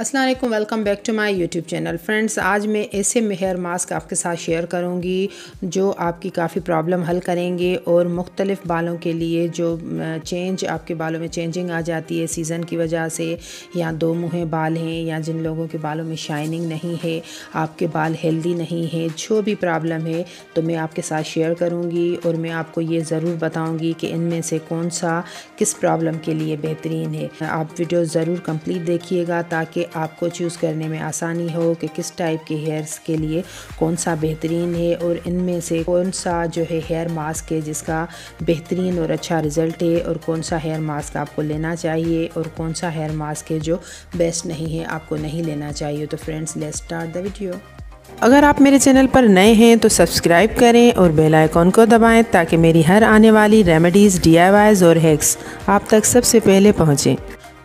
Aslam welcome back to my YouTube channel friends आज मैं ऐसे हेयर मास्क आपके साथ शेयर करूँगी जो आपकी काफ़ी प्रॉब्लम हल करेंगे और मुख्तलिफ़ बालों के लिए जो चेंज आपके बालों में चेंजिंग आ जाती है सीज़न की वजह से, या दो मुँह बाल हैं, या जिन लोगों के बालों में शाइनिंग नहीं है, आपके बाल हेल्दी नहीं है, जो भी प्रॉब्लम है तो मैं आपके साथ शेयर करूँगी और मैं आपको ये ज़रूर बताऊँगी कि इनमें से कौन सा किस प्रॉब्लम के लिए बेहतरीन है। आप वीडियो ज़रूर कंप्लीट देखिएगा ताकि आपको चूज़ करने में आसानी हो कि किस टाइप के हेयर्स के लिए कौन सा बेहतरीन है और इनमें से कौन सा जो है हेयर मास्क है जिसका बेहतरीन और अच्छा रिज़ल्ट है और कौन सा हेयर मास्क आपको लेना चाहिए और कौन सा हेयर मास्क है जो बेस्ट नहीं है, आपको नहीं लेना चाहिए। तो friends let start the video अगर आप मेरे चैनल पर नए हैं तो सब्सक्राइब करें और बेल आइकॉन को दबाएँ ताकि मेरी हर आने वाली रेमेडीज़ डी और हैक्स आप तक सबसे पहले पहुँचें।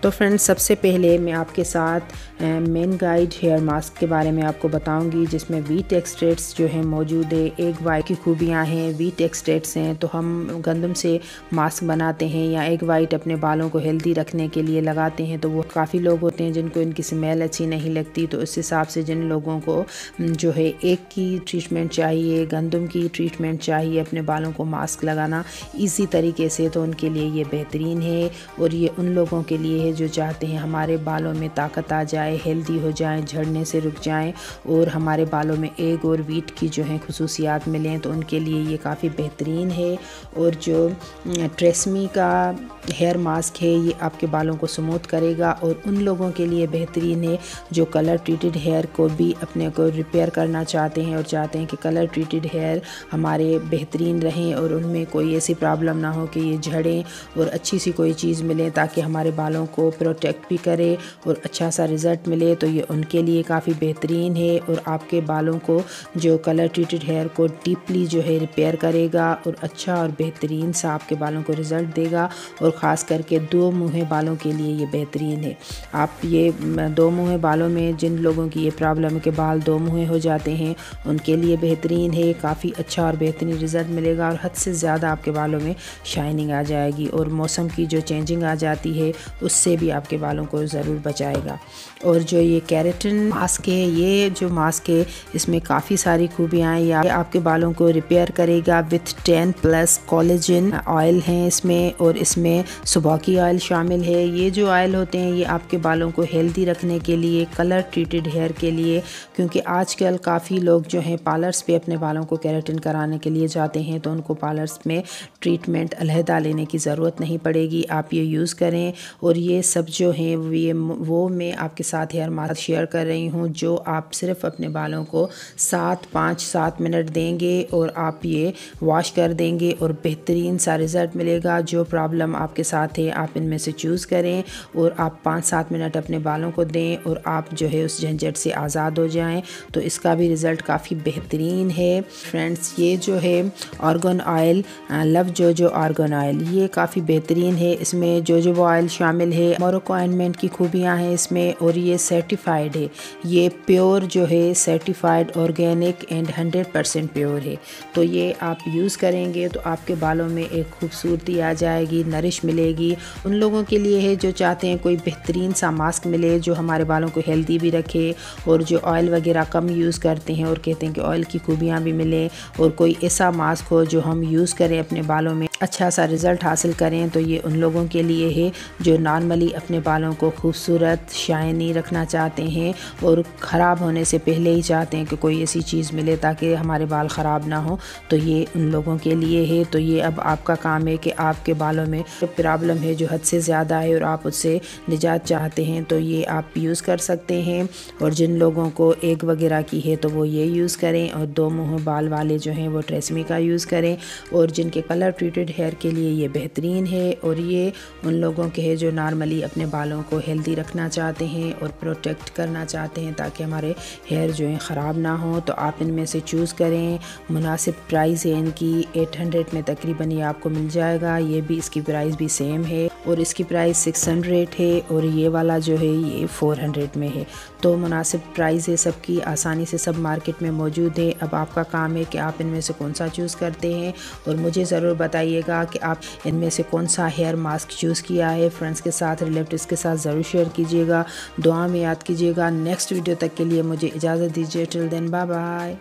तो फ्रेंड्स सबसे पहले मैं आपके साथ मेन गाइड हेयर मास्क के बारे में आपको बताऊँगी, जिसमें वीट एक्सट्रेट्स जो हैं मौजूद है, एक वाइट की खूबियाँ हैं वीट एक्सट्रेट्स हैं तो हम गंदम से मास्क बनाते हैं या एक वाइट अपने बालों को हेल्दी रखने के लिए लगाते हैं तो वो काफ़ी लोग होते हैं जिनको इनकी स्मेल अच्छी नहीं लगती तो उस हिसाब से जिन लोगों को जो है एक की ट्रीटमेंट चाहिए गंदम की ट्रीटमेंट चाहिए अपने बालों को मास्क लगाना इसी तरीके से तो उनके लिए ये बेहतरीन है। और ये उन लोगों के लिए है जो चाहते हैं हमारे बालों में ताकत आ जाए हेल्दी हो जाए, झड़ने से रुक जाएँ और हमारे बालों में एग और वीट की जो है खसूसियात मिलें तो उनके लिए ये काफ़ी बेहतरीन है। और जो ट्रेसमी का हेयर मास्क है, ये आपके बालों को स्मूथ करेगा और उन लोगों के लिए बेहतरीन है जो कलर ट्रीटेड हेयर को भी अपने को रिपेयर करना चाहते हैं और चाहते हैं कि कलर ट्रीटेड हेयर हमारे बेहतरीन रहें और उनमें कोई ऐसी प्रॉब्लम ना हो कि ये झड़ें और अच्छी सी कोई चीज़ मिले ताकि हमारे बालों को प्रोटेक्ट भी करे और अच्छा सा रिज़ल्ट मिले तो ये उनके लिए काफ़ी बेहतरीन है और आपके बालों को जो कलर ट्रीटेड हेयर को डीपली जो है रिपेयर करेगा और अच्छा और बेहतरीन सा आपके बालों को रिज़ल्ट देगा और ख़ास करके दो मुँह बालों के लिए ये बेहतरीन है। आप ये दो मुँह बालों में जिन लोगों की ये प्रॉब्लम है कि बाल दो मुँह हो जाते हैं, उनके लिए बेहतरीन है, काफ़ी अच्छा और बेहतरीन रिज़ल्ट मिलेगा और हद से ज़्यादा आपके बालों में शाइनिंग आ जाएगी और मौसम की जो चेंजिंग आ जाती है, उससे भी आपके बालों को ज़रूर बचाएगा। और जो ये कैरेटिन मास्क है, ये जो मास्क है, इसमें काफ़ी सारी खूबियाँ हैं। या आपके बालों को रिपेयर करेगा with ten plus collagen oil हैं इसमें और इसमें सुबह की ऑयल शामिल है। ये जो ऑयल होते हैं, ये आपके बालों को हेल्दी रखने के लिए कलर ट्रीटेड हेयर के लिए, क्योंकि आजकल काफ़ी लोग जो हैं पार्लर्स पे अपने बालों को कैरेटिन कराने के लिए जाते हैं तो उनको पार्लर्स में ट्रीटमेंट अलहदा लेने की ज़रूरत नहीं पड़ेगी। आप ये यूज़ करें और ये सब जो हैं ये, वो मैं आपके साथ हेयर मास्क शेयर कर रही हूँ, जो आप सिर्फ़ अपने बालों को सात, पाँच, सात मिनट देंगे और आप ये वॉश कर देंगे और बेहतरीन सा रिज़ल्ट मिलेगा। जो प्रॉब्लम आपके साथ है, आप इनमें से चूज़ करें और आप पाँच, सात मिनट अपने बालों को दें और आप जो है उस झंझट से आज़ाद हो जाएँ। तो इसका भी रिज़ल्ट काफ़ी बेहतरीन है। फ्रेंड्स ये जो है ऑर्गन ऑयल लव जो जो ऑर्गन ऑयल ये काफ़ी बेहतरीन है। इसमें जो जो ऑयल शामिल है। मोरकोइनमेंट की खूबियाँ हैं इसमें और ये सर्टिफाइड है। ये प्योर जो है certified organic and hundred percent pure है। तो ये आप यूज़ करेंगे तो आपके बालों में एक खूबसूरती आ जाएगी नरिश मिलेगी। उन लोगों के लिए है जो चाहते हैं कोई बेहतरीन सा मास्क मिले, जो हमारे बालों को हेल्दी भी रखे और जो ऑयल वगैरह कम यूज़ करते हैं और कहते हैं कि ऑयल की खूबियाँ भी मिलें और कोई ऐसा मास्क हो जो हम यूज़ करें अपने बालों में अच्छा सा रिज़ल्ट हासिल करें। तो ये उन लोगों के लिए है जो नॉर्मली अपने बालों को खूबसूरत शाइनी रखना चाहते हैं और ख़राब होने से पहले ही चाहते हैं कि कोई ऐसी चीज़ मिले ताकि हमारे बाल ख़राब ना हो। तो ये उन लोगों के लिए है। तो ये अब आपका काम है कि आपके बालों में जो प्रॉब्लम है, जो हद से ज़्यादा है और आप उससे निजात चाहते हैं तो ये आप यूज़ कर सकते हैं। और जिन लोगों को एग वगैरह की है तो वो ये यूज़ करें और दो मुँह बाल वाले जो हैं, वो ट्रेसमी का यूज़ करें। और जिनके कलर ट्रीटेड हेयर के लिए ये बेहतरीन है। और ये उन लोगों के है जो नॉर्मली अपने बालों को हेल्दी रखना चाहते हैं और प्रोटेक्ट करना चाहते हैं ताकि हमारे हेयर जो हैं ख़राब ना हो। तो आप इनमें से चूज़ करें। मुनासिब प्राइस है इनकी। 800 में तकरीबन ये आपको मिल जाएगा। ये भी, इसकी प्राइस भी सेम है। और इसकी प्राइस सिक्स हंड्रेड है और ये वाला जो है ये फ़ोर हंड्रेड में है। तो मुनासिब प्राइस है सबकी, आसानी से सब मार्केट में मौजूद है। अब आपका काम है कि आप इनमें से कौन सा चूज़ करते हैं और मुझे ज़रूर बताइएगा कि आप इनमें से कौन सा हेयर मास्क चूज़ किया है। फ्रेंड्स के साथ रिलेटिव के साथ ज़रूर शेयर कीजिएगा। दुआ में याद कीजिएगा। नेक्स्ट वीडियो तक के लिए मुझे इजाज़त दीजिए। Till then bye bye